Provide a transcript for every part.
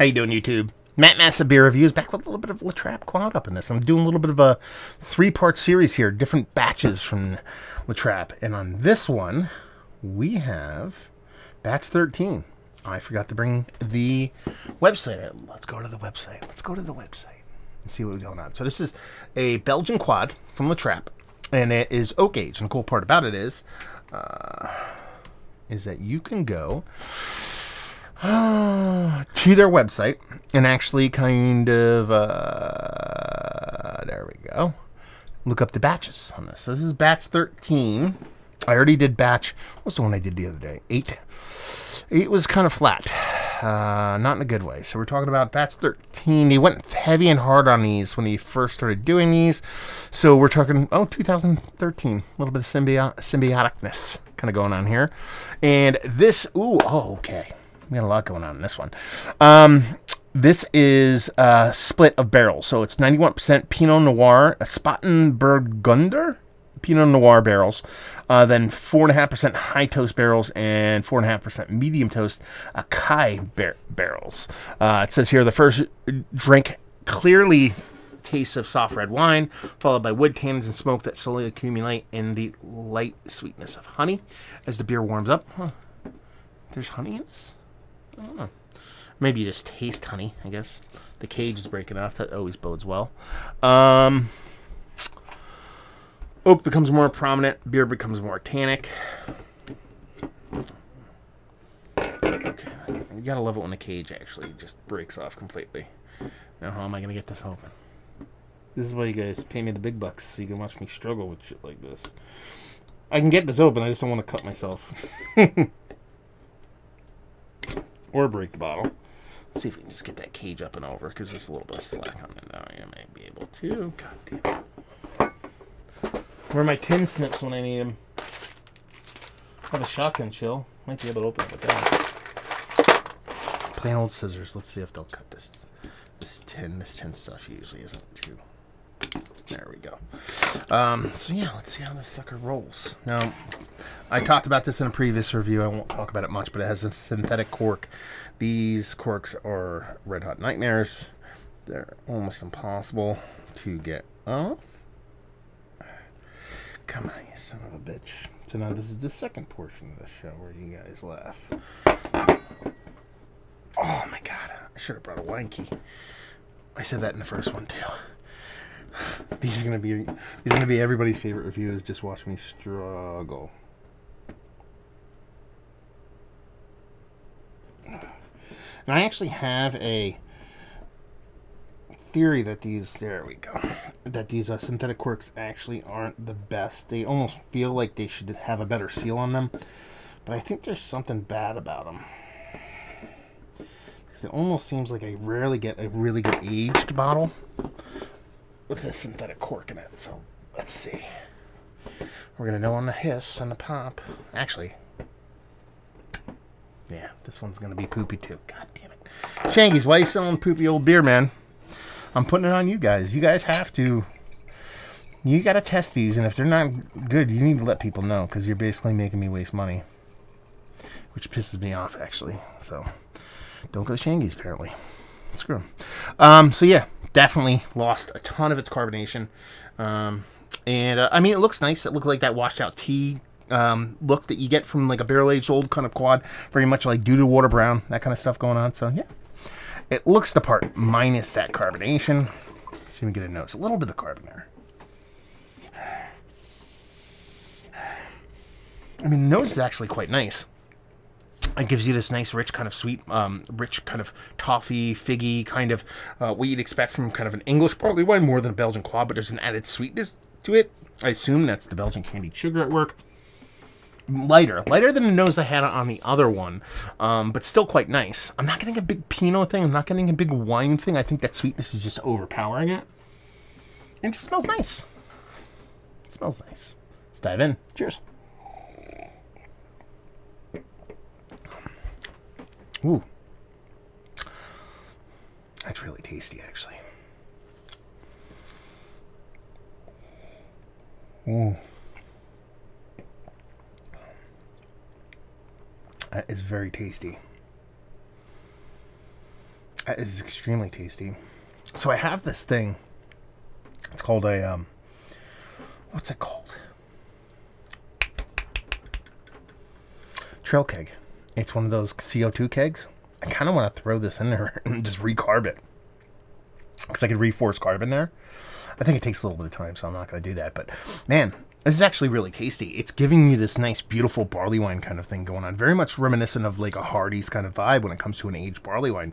How you doing, YouTube? Matt Massive Beer Reviews back with a little bit of La Trappe Quad up in this. I'm doing a little bit of a three-part series here, different batches from La Trappe. And on this one, we have batch 13. I forgot to bring the website. Let's go to the website. Let's go to the website and see what's going on. So this is a Belgian quad from La Trappe, and it is oak age. And the cool part about it is, uh, is that you can go to their website and actually kind of uh, there we go. Look up the batches on this. So this is batch 13 i already did batch what's the one i did the other day? Eight. Eight was kind of flat uh, not in a good way. So we're talking about batch 13 they went heavy and hard on these when he first started doing these. So we're talking oh 2013 a little bit of symbio- symbioticness kind of going on here. And this ooh oh okay we got a lot going on in this one. Um, this is a split of barrels. So it's 91% Pinot Noir, a Spätburgunder Pinot Noir barrels, uh, then 4.5% high toast barrels, and 4.5% medium toast Akai bar- barrels. Uh, it says here the first drink clearly tastes of soft red wine, followed by wood tannins and smoke that slowly accumulate in the light sweetness of honey as the beer warms up. Huh. There's honey in this? Maybe you just taste honey, I guess. The cage is breaking off. That always bodes well. Um, oak becomes more prominent. Beer becomes more tannic. Okay. You gotta love it when the cage actually just breaks off completely. Now, how am I gonna get this open? This is why you guys pay me the big bucks so you can watch me struggle with shit like this. I can get this open, I just don't want to cut myself. or break the bottle. Let's see if we can just get that cage up and over because there's a little bit of slack on it now. I might be able to. God damn it. Where are my tin snips when I need them? Have a shotgun chill. Might be able to open it with that. Plain old scissors. Let's see if they'll cut this this tin. This tin stuff usually isn't too. There we go. Um, so yeah, let's see how this sucker rolls. Now, I talked about this in a previous review. I won't talk about it much, but it has a synthetic cork. These corks are red hot nightmares. They're almost impossible to get off. Come on, you son of a bitch. So now this is the second portion of the show where you guys laugh. Oh my god, I should have brought a wine key. I said that in the first one too. These are gonna be these are gonna be everybody's favorite reviews. Just watch me struggle. And I actually have a theory that these there we go that these uh, synthetic quirks actually aren't the best. They almost feel like they should have a better seal on them, but I think there's something bad about them. Because it almost seems like I rarely get a really good aged bottle with this synthetic cork in it. So let's see. We're gonna know on the hiss and the pop. Actually, yeah, this one's gonna be poopy too. God damn it, Shangy's, why you selling poopy old beer, man? I'm putting it on you guys. You guys have to. You gotta test these, and if they're not good, you need to let people know because you're basically making me waste money, which pisses me off actually. So don't go to Shangy's apparently. Screw them. Um, so yeah, definitely lost a ton of its carbonation. Um, and uh, I mean, it looks nice. It looked like that washed out tea um, look that you get from like a barrel aged old kind of quad, very much like due to water brown, that kind of stuff going on. So yeah, it looks the part minus that carbonation. Let's see if we get a nose. A little bit of carbon there. I mean, the nose is actually quite nice. It gives you this nice, rich kind of sweet, um, rich kind of toffee, figgy kind of uh, what you'd expect from kind of an English barley wine more than a Belgian quad, but there's an added sweetness to it. I assume that's the Belgian candied sugar at work. Lighter, lighter than the nose I had on the other one, um, but still quite nice. I'm not getting a big Pinot thing. I'm not getting a big wine thing. I think that sweetness is just overpowering it. And it just smells nice. It smells nice. Let's dive in. Cheers. Ooh. That's really tasty, actually. Ooh. That is very tasty. It is extremely tasty. So I have this thing. It's called a um. What's it called? Trail keg. It's one of those CO2 kegs. I kind of want to throw this in there and just recarb it because I could reforce carbon there. I think it takes a little bit of time, so I'm not going to do that. But man, this is actually really tasty. It's giving you this nice, beautiful barley wine kind of thing going on. Very much reminiscent of like a Hardy's kind of vibe when it comes to an aged barley wine.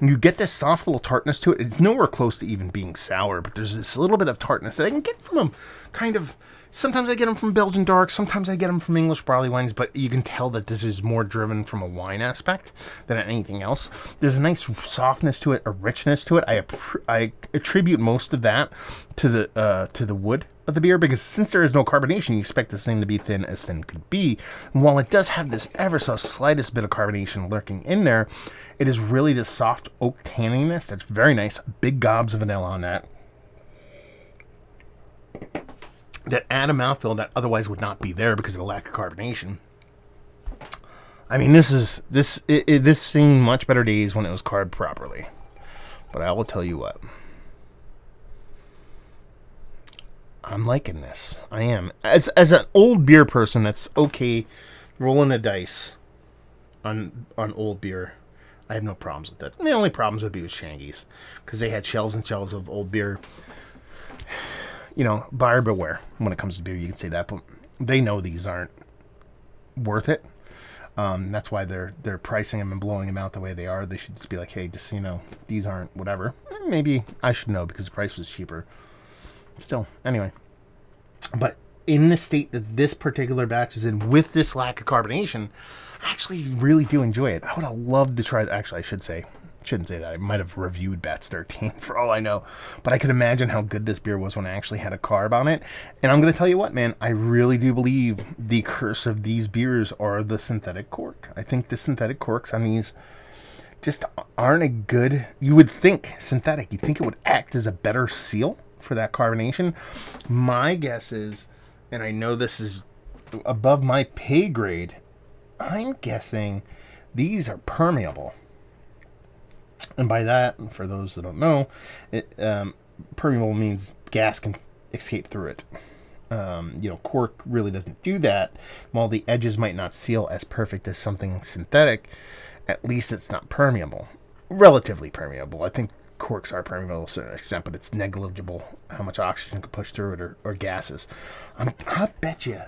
You get this soft little tartness to it. It's nowhere close to even being sour, but there's this little bit of tartness that I can get from them. Kind of. Sometimes I get them from Belgian dark. Sometimes I get them from English barley wines. But you can tell that this is more driven from a wine aspect than anything else. There's a nice softness to it, a richness to it. I I attribute most of that to the uh, to the wood of the beer because since there is no carbonation, you expect this thing to be thin as thin could be. And while it does have this ever so slightest bit of carbonation lurking in there, it is really this soft oak tanniness that's very nice. Big gobs of vanilla on that. That add a mouthfeel that otherwise would not be there because of the lack of carbonation. I mean, this is this it, it, this seen much better days when it was carved properly. But I will tell you what. I'm liking this. I am. As as an old beer person, that's okay. Rolling a dice on on old beer, I have no problems with that. The only problems would be with Shangy's because they had shelves and shelves of old beer. You know, buyer beware when it comes to beer. You can say that, but they know these aren't worth it. Um, that's why they're they're pricing them and blowing them out the way they are. They should just be like, hey, just you know, these aren't whatever. Maybe I should know because the price was cheaper still, anyway. But in the state that this particular batch is in, with this lack of carbonation, I actually really do enjoy it. I would have loved to try. Actually, I should say, shouldn't say that. I might have reviewed Bats 13 for all I know, but I could imagine how good this beer was when I actually had a carb on it. And I'm going to tell you what, man, I really do believe the curse of these beers are the synthetic cork. I think the synthetic corks on these just aren't a good. You would think synthetic. You think it would act as a better seal for that carbonation. My guess is, and I know this is above my pay grade, I'm guessing these are permeable. And by that, for those that don't know, it, um, permeable means gas can escape through it. Um, you know, cork really doesn't do that. While the edges might not seal as perfect as something synthetic, at least it's not permeable. Relatively permeable. I think corks are permeable to a certain extent, but it's negligible how much oxygen can push through it or, or gases. I'm, I bet you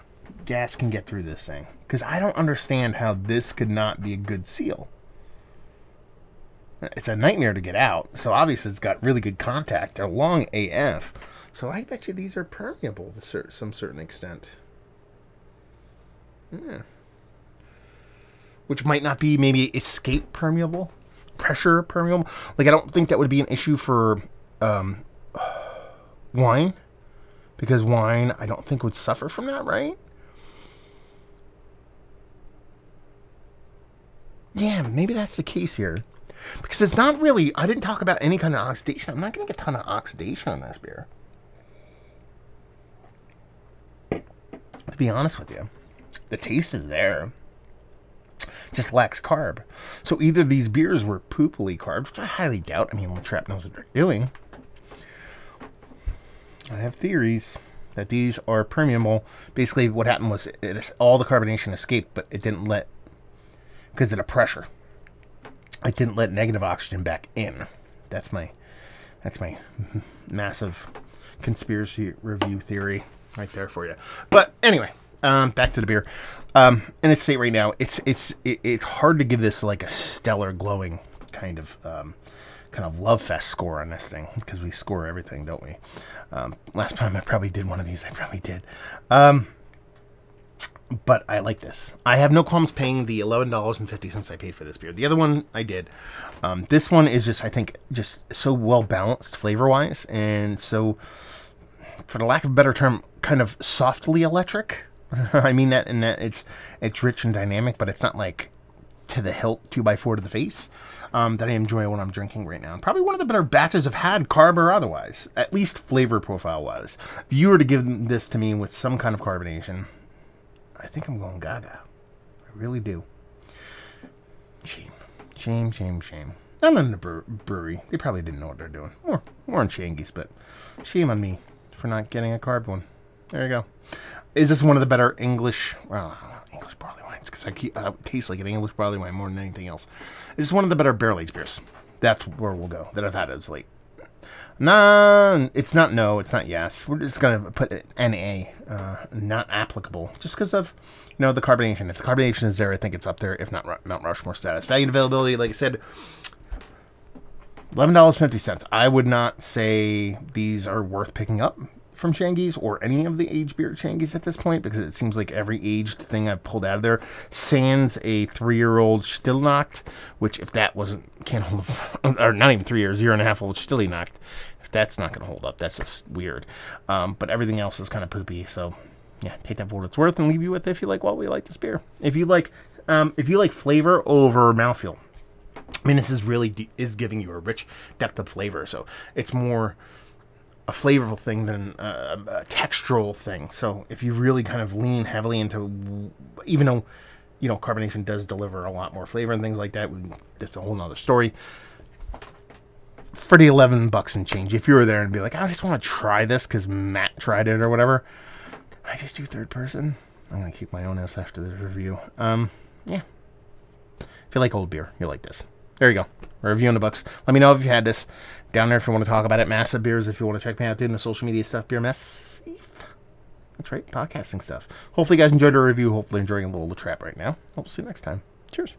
gas can get through this thing because I don't understand how this could not be a good seal. It's a nightmare to get out, so obviously it's got really good contact. They're long AF, so I bet you these are permeable to some certain extent. Yeah. Which might not be maybe escape permeable pressure permeable. Like I don't think that would be an issue for um, wine because wine I don't think would suffer from that, right? Yeah, maybe that's the case here. Because it's not really, I didn't talk about any kind of oxidation. I'm not getting a ton of oxidation on this beer. To be honest with you, the taste is there just lacks carb. So either these beers were poopily carb, which I highly doubt. I mean, La Trappe knows what they're doing. I have theories that these are permeable. Basically, what happened was it, it, all the carbonation escaped, but it didn't let, because of the pressure, it didn't let negative oxygen back in. That's my, that's my massive conspiracy review theory right there for you. But anyway, um, back to the beer. Um, in its state right now, it's it's it, it's hard to give this like a stellar, glowing kind of um, kind of love fest score on this thing because we score everything, don't we? Um, last time I probably did one of these. I probably did. Um, but I like this. I have no qualms paying the eleven dollars and fifty cents I paid for this beer. The other one I did. Um, this one is just I think just so well balanced flavor wise, and so for the lack of a better term, kind of softly electric. I mean that and that it's it's rich and dynamic, but it's not like to the hilt, two by four to the face. Um, that I enjoy when I'm drinking right now. Probably one of the better batches I've had, carb or otherwise, at least flavor profile wise. If you were to give this to me with some kind of carbonation, I think I'm going gaga. I really do. Shame, shame, shame, shame. Not in the brewery. They probably didn't know what they're doing. More, more on Shangy's, but shame on me for not getting a carb one. There you go. Is this one of the better English, well, English barley wines? Because I keep, taste like an English barley wine more than anything else. Is this one of the better barrel aged beers? That's where we'll go. That I've had as late. No, it's not no, it's not yes. We're just gonna put NA, uh, not applicable, just because of you know the carbonation. If the carbonation is there, I think it's up there. If not Mount Rushmore status, value and availability, like I said, eleven dollars fifty cents. I would not say these are worth picking up from Shangy's or any of the aged beer Shangy's at this point because it seems like every aged thing I've pulled out of there sans a three year old Stille Nacht, which if that wasn't can't hold up or not even three years, year and a half old Stille Nacht, if that's not going to hold up, that's just weird. Um, but everything else is kind of poopy, so yeah, take that for what it's worth and leave you with if you like what we like this beer. If you like, um, if you like flavor over mouthfeel. I mean, this is really is giving you a rich depth of flavor, so it's more a flavorful thing than a, a, textural thing. So if you really kind of lean heavily into, even though you know carbonation does deliver a lot more flavor and things like that, we, that's a whole nother story. For the eleven bucks and change, if you were there and be like, I just want to try this because Matt tried it or whatever, I just do third person. I'm gonna keep my own ass after the review. Um, yeah. If you like old beer, you'll like this. There you go. Review in the books. Let me know if you've had this down there if you want to talk about it. Massive beers if you want to check me out doing the social media stuff. Beer Massif. That's right, podcasting stuff. Hopefully you guys enjoyed our review. Hopefully enjoying a little La Trappe right now. We'll see you next time. Cheers.